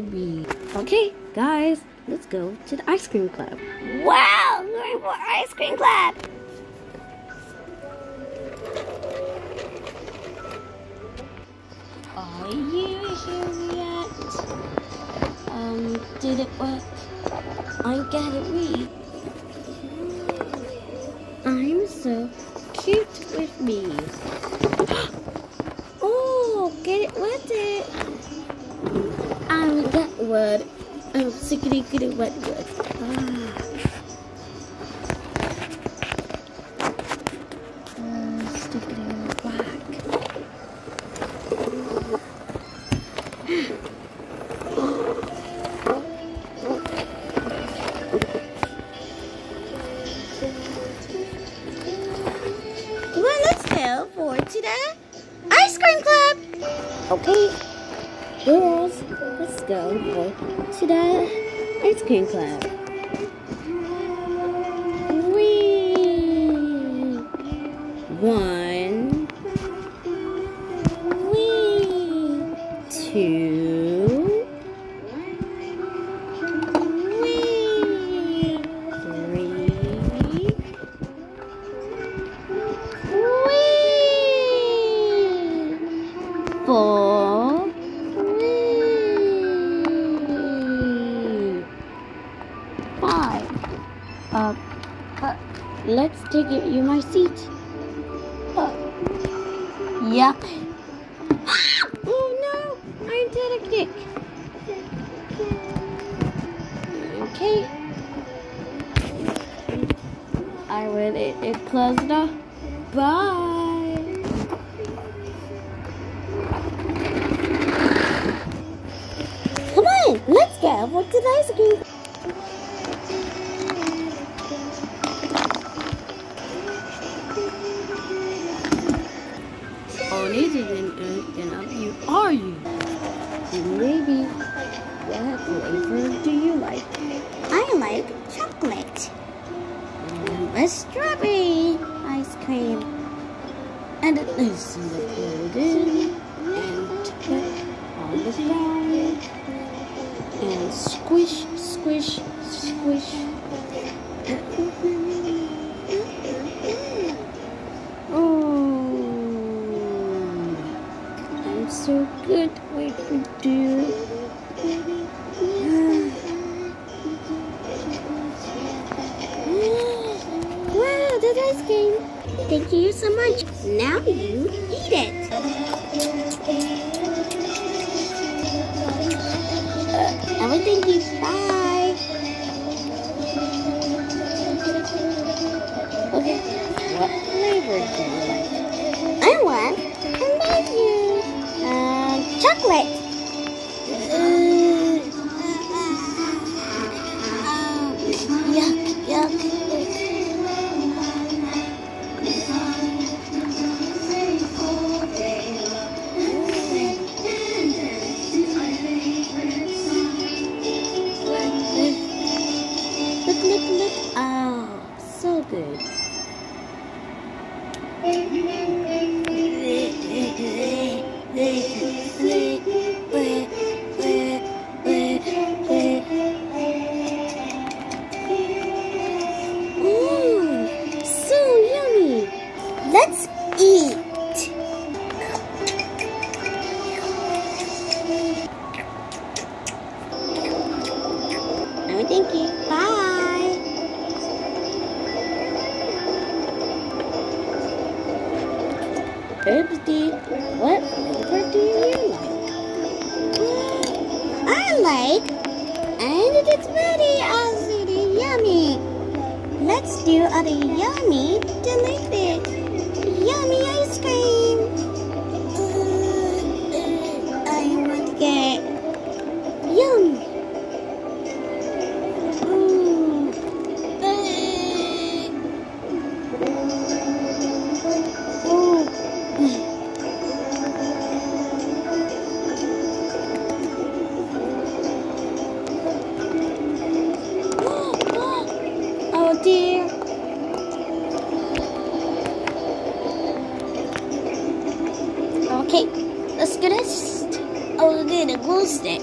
be. Okay, guys, let's go to the ice cream club. Wow, going for ice cream club. Are you here yet? Um, did it work? I got it read. I'm so cute with me. Word. I'm sickly good at wet word. Ah. Go for to the ice cream club. Whee! One. Whee! Two. Five. Uh, uh, let's take you, you my seat. Uh, yup. oh no, I did a kick. Okay. I will it, it closed now. Bye. Come on, let's go for to the ice cream. Strawberry ice cream. And it in the pudding and tip on the ground and squish, squish, squish. That ice cream. Thank you so much. Now you eat it. Uh, I would thank you. Bye. Okay, what flavor so good. What flavor do you like? I like, and it's very awesome yummy. Let's do other yummy, delicious, and oh, a glue stick.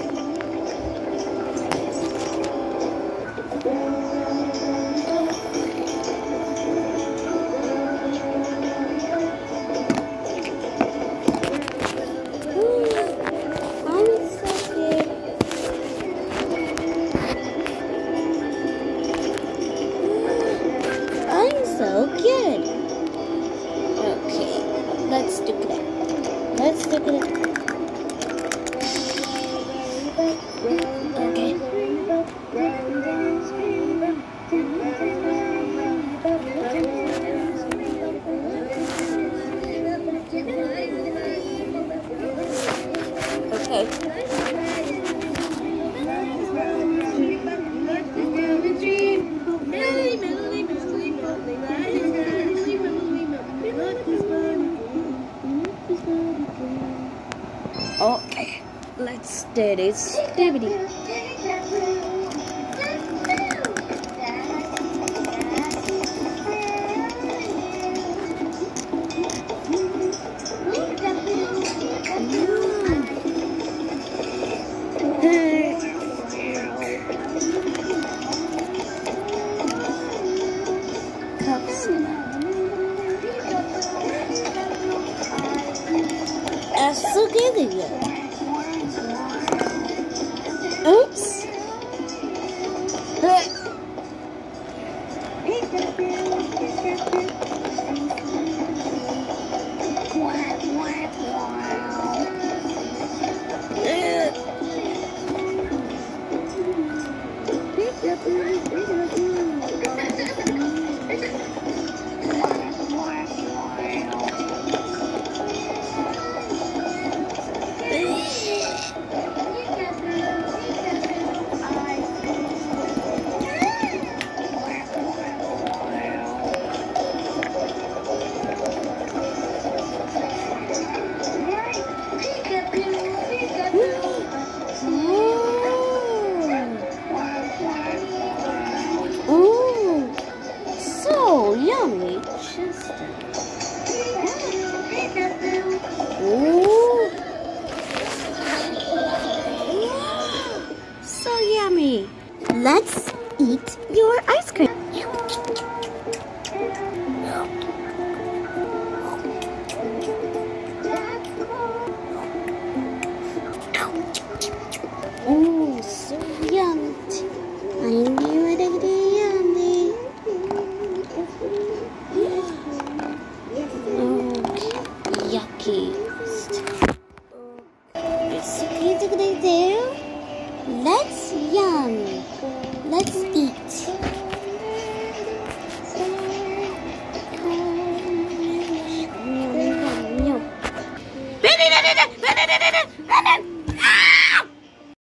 I'm so good. I'm so good. Okay, let's do Okay. Let's do this. Dibbity. So at you. Oops. Let's eat your ice cream.